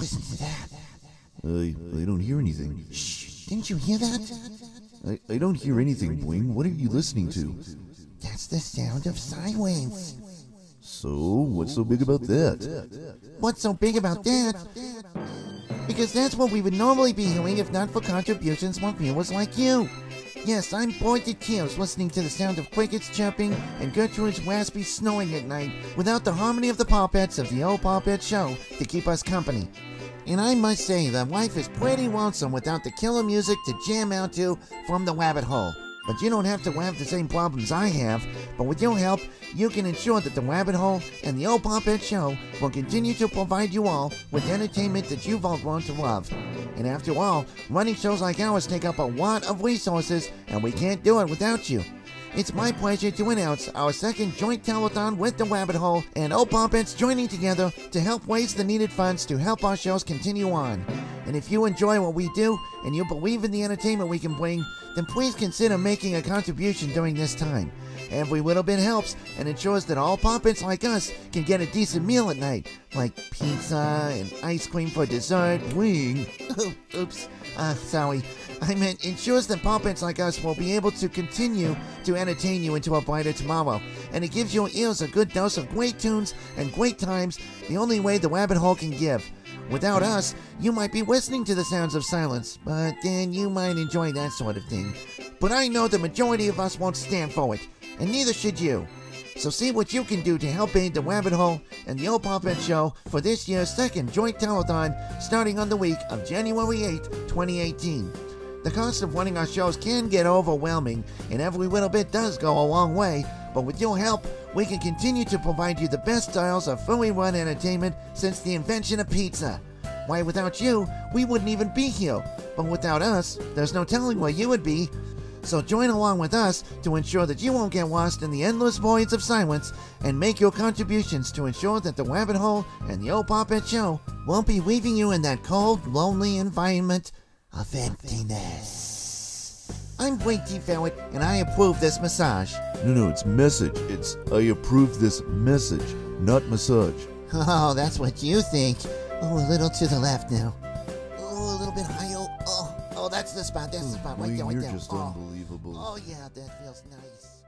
Listen to that. I, I don't hear anything. Shh. Didn't you hear that? I, I don't hear anything, Boing. What are you listening to? That's the sound of silence. So, what's so big about that? What's so big about that? Because that's what we would normally be hearing if not for contributions from viewers like you. Yes, I'm bored to tears listening to the sound of crickets chirping and Gertrude's raspy snoring at night without the harmony of the poppets of the old poppet show to keep us company. And I must say that life is pretty lonesome without the killer music to jam out to from the rabbit hole. But you don't have to have the same problems I have. But with your help, you can ensure that the Rabbit Hole and the Old Poppet Show will continue to provide you all with entertainment that you've all grown to love. And after all, running shows like ours take up a lot of resources, and we can't do it without you. It's my pleasure to announce our second joint telethon with the Rabbit Hole and Old Poppets joining together to help raise the needed funds to help our shows continue on. And if you enjoy what we do and you believe in the entertainment we can bring, then please consider making a contribution during this time. Every little bit helps and ensures that all puppets like us can get a decent meal at night, like pizza and ice cream for dessert. Wing. Oops. Uh, sorry. I meant ensures that puppets like us will be able to continue to entertain you into a brighter tomorrow. And it gives your ears a good dose of great tunes and great times the only way the rabbit hole can give. Without us, you might be listening to the sounds of silence, but then you might enjoy that sort of thing. But I know the majority of us won't stand for it, and neither should you. So see what you can do to help aid the Rabbit Hole and the Old Poppet Show for this year's second joint telethon starting on the week of January 8, 2018. The cost of running our shows can get overwhelming, and every little bit does go a long way, but with your help, we can continue to provide you the best styles of fully run entertainment since the invention of pizza. Why, without you, we wouldn't even be here. But without us, there's no telling where you would be. So join along with us to ensure that you won't get lost in the endless voids of silence and make your contributions to ensure that the Rabbit Hole and the Old puppet Show won't be leaving you in that cold, lonely environment of emptiness. I'm Blake T. Ferret, and I approve this massage. No, no, it's message. It's I approve this message, not massage. Oh, that's what you think. Oh, a little to the left now. Oh, a little bit higher. Oh, oh, oh, that's the spot. That's the spot right there, right You're there. just oh. unbelievable. oh, yeah, that feels nice.